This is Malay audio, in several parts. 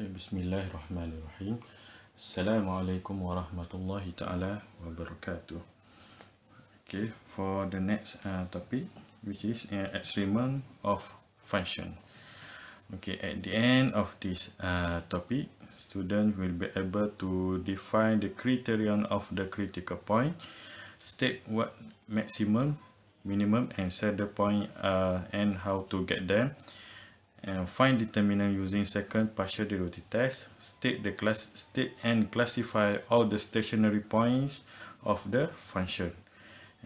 Bismillahirrahmanirrahim. Assalamualaikum warahmatullahi taala wabarakatuh. Okay, for the next uh, topic, which is uh, experiment of function. Okay, at the end of this uh, topic, student will be able to define the criterion of the critical point, state what maximum, minimum, and saddle point uh, and how to get them and find determinant using second partial derivative test. State the class state and classify all the stationary points of the function.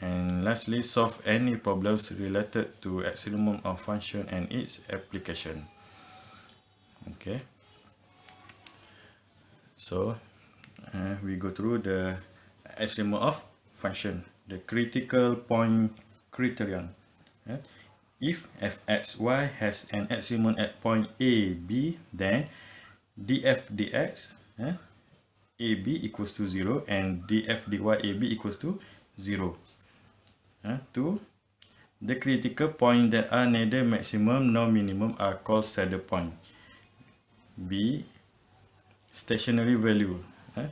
And lastly solve any problems related to experiment of function and its application. Okay. So uh, we go through the experiment of function the critical point criterion? If fxy has an experiment at point a b then df dx eh, ab equals to 0 and df dy ab equals to 0 eh, to the critical point that are neither maximum nor minimum are called saddle point. B stationary value eh,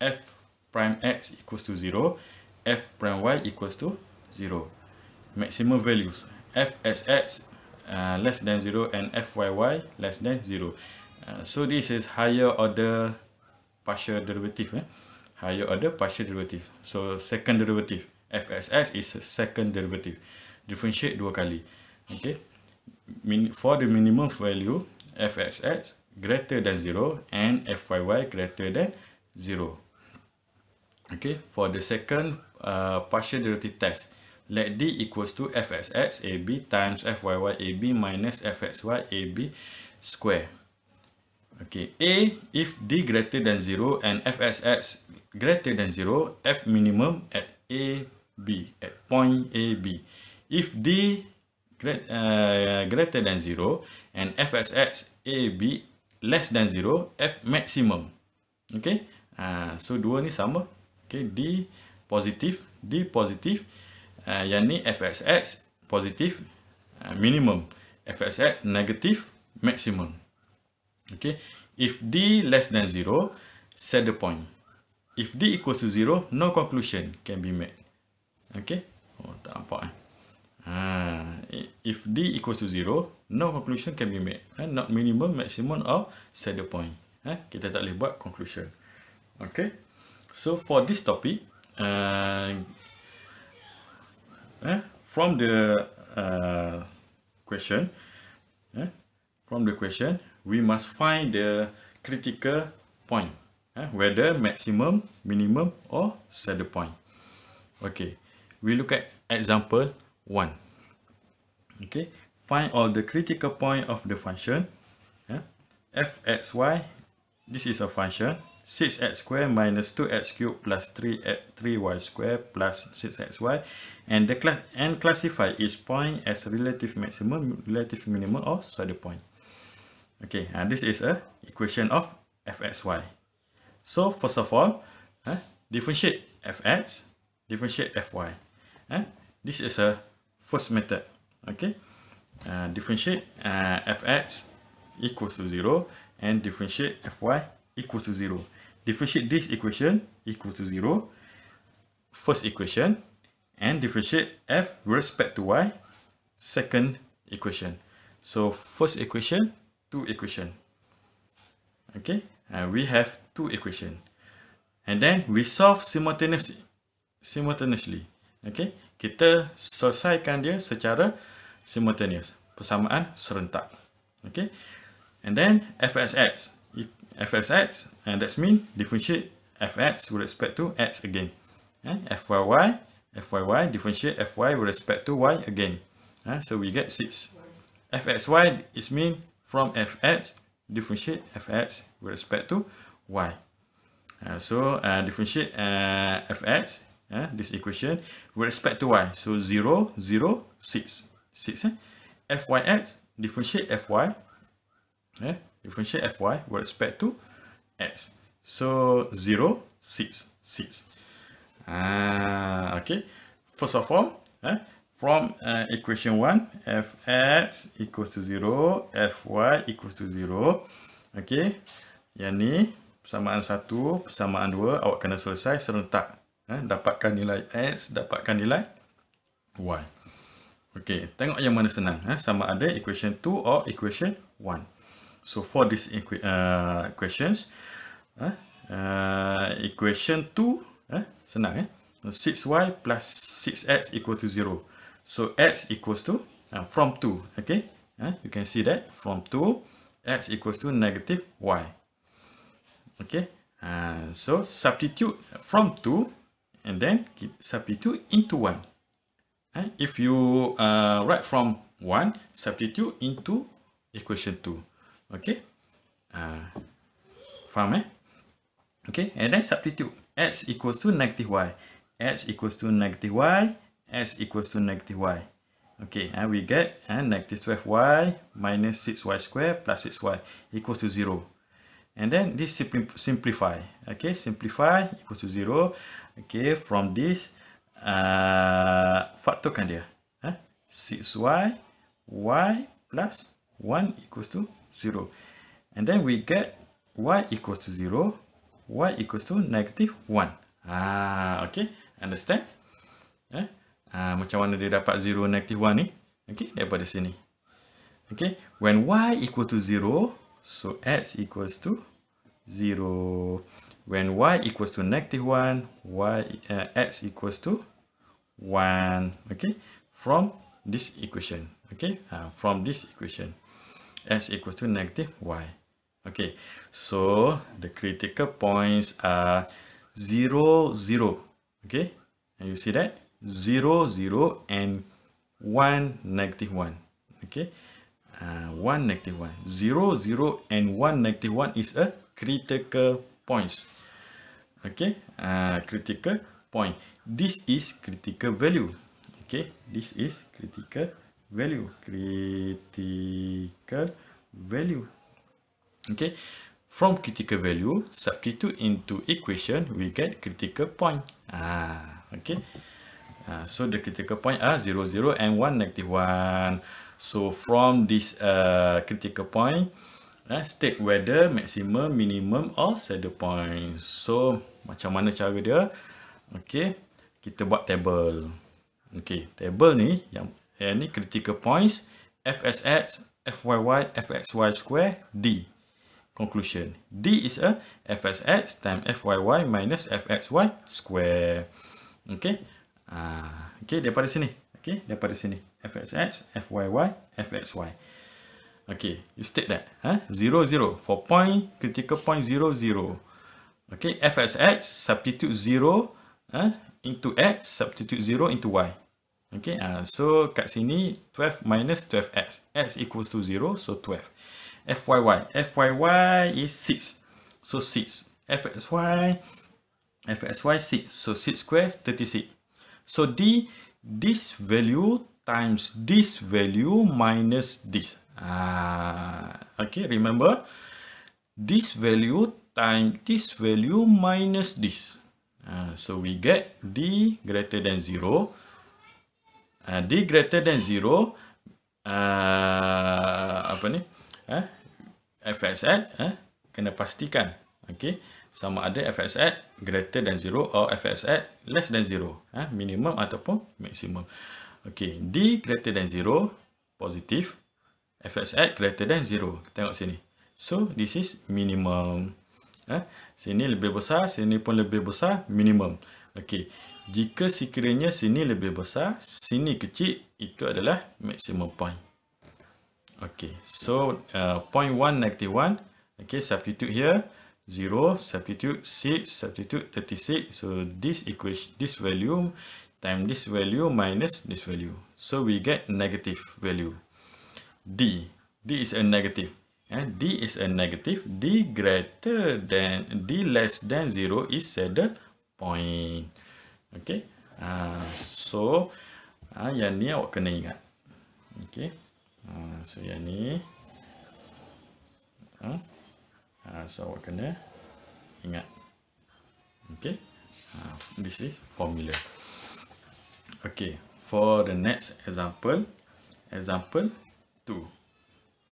f prime x equals to 0 f prime y equals to 0 maximum values fsx uh, less than 0 and fyy less than 0. Uh, so this is higher order partial derivative. Eh? Higher order partial derivative. So second derivative. fsx is second derivative. Differentiate dua kali. Okay. Min for the minimum value, fsx greater than 0 and fyy greater than 0. Okay. For the second uh, partial derivative test, let d equals to fxx ab times fyy ab minus fxy ab square. Okay, a if d greater than 0 and fxx greater than 0, f minimum at a b at point a b. If d uh, greater than 0 and fxx a b less than 0, f maximum. Okay, uh, so dua ni sama. Okay, d positif, d positif uh, yang ni fxx positif uh, minimum. Fxx negatif maximum. Okay if d less than 0 set the point. If d equals to 0 no conclusion can be made. Okay oh tak nampak eh. Uh, if d equals to 0 no conclusion can be made. Uh, not minimum maximum or set the point. Uh, kita tak boleh buat conclusion. Okay so for this topic uh, eh, from the uh, question eh, from the question we must find the critical point eh, whether maximum minimum or saddle point. Okay we look at example 1 okay find all the critical point of the function eh, fxy this is a function 6x square minus 2x cube plus 3 3y square plus 6xy and the class and classify each point as relative maximum, relative minimum or saddle point. Okay, and this is a equation of fxy. So first of all, uh, differentiate fx, differentiate fy. Uh, this is a first method. Okay, uh, differentiate uh, fx equals to 0 and differentiate fy equals to 0 differentiate this equation equal to 0 first equation. And differentiate f with respect to y second equation. So first equation two equation. Okay? And we have two equation. And then we solve simultaneously simultaneously. Okay? Kita selesaikan dia secara simultaneous. Persamaan serentak. Okay? And then fsx and that's mean differentiate fx with respect to x again eh? fyy fyy differentiate fy with respect to y again eh? so we get 6 fxy is mean from fx differentiate fx with respect to y uh, so uh, differentiate uh, fx uh, this equation with respect to y so 0 0 6 6 eh? fyx differentiate fy eh? Differentiate fy with respect to x. So 0, 6, 6. Ah, okay. First of all, eh, from uh, equation 1, fx equals to 0, fy equals to 0. Okey. Yang ni persamaan satu, persamaan dua, awak kena selesai serentak. Eh, dapatkan nilai X, dapatkan nilai Y. Okey, tengok yang mana senang. Eh, sama ada equation 2 or equation 1. So, for this uh, equations, eh, uh, equation 2, eh, senang. Eh? 6y plus 6x equal to 0. So, x equals to, uh, from 2. Okay, uh, you can see that, from 2, x equals to negative y. Okay, uh, so substitute from 2 and then substitute into 1. Uh, if you uh, write from 1, substitute into equation 2. Okay, uh, faham eh? Okay, and then substitute x equals to negative y. x equals to negative y, x equals to negative y. Okay, and we get and negative 12y minus 6y square plus 6y equals to 0. And then this simplify. Okay, simplify equals to 0. Okay, from this, uh, faktorkan dia. Eh? 6y, y plus 1 equals to 0. And then we get y equals to 0, y equals to negative 1. Ah, okay, understand? Eh? Ha, macam mana dia dapat 0 negative 1 ni? Okay, daripada sini. Okay, when y equal to 0, so x equals to 0. When y equals to negative 1, y, uh, x equals to 1. Okay, from this equation. Okay, uh, from this equation. X equals to negative y. Okay, so the critical points are 0, 0. Okay, and you see that? 0, 0 and 1 negative 1. Okay. Uh, 1 negative 1. 0, 0 and 1 negative 1 is a critical points. Okay. Uh, critical point. This is critical value. Okay. This is critical value. Critical value. Okay. From critical value, substitute into equation, we get critical point. Ah, okay. Uh, so the critical point are 0, 0 and 1, negative 1. So from this uh, critical point, uh, state whether maximum, minimum or saddle point. So macam mana cara dia? Okay, kita buat table. Okay, table ni, yang, yang ni critical points, FSX, FYY, FXY square, D. Conclusion. D is a FSX times FYY minus FXY square. Okay. Ah, okay, daripada sini. Okay, daripada sini. fxx, fyy, fxy. Okay, you state that. Huh? 0, 0. For point, critical point 0, 0. Okay, fxx, substitute 0 huh? into x, substitute 0 into y. Okay, uh, so kat sini 12 minus 12x. x equals to 0, so 12. fyy. fyy is 6. So 6. fxy, fxy 6. So 6 square, 36. So D, this value times this value minus this. Ah, okay, remember? This value times this value minus this. Ah, so we get D greater than 0. Ah, D greater than 0. Ah, apa ni? Ah, FSL eh, kena pastikan. Okay sama ada fxx greater than 0 or fxx less than 0 eh, minimum ataupun maximum ok d greater than 0 positif fxx greater than 0 tengok sini. So this is minimum. Eh, sini lebih besar sini pun lebih besar minimum ok jika sekiranya sini lebih besar sini kecil itu adalah maximum point. Ok so uh, point 1 negative 1 ok substitute here. 0 substitute 6 substitute 36 so this equation this value times this value minus this value. So we get negative value. D. D is a negative. And d is a negative. D greater than d less than 0 is saddle point okay uh, so uh, yang ni awak kena ingat okay uh, so yang ni uh, so awak kena ingat. Okay. Ha, this is formula. Okay. For the next example. Example 2.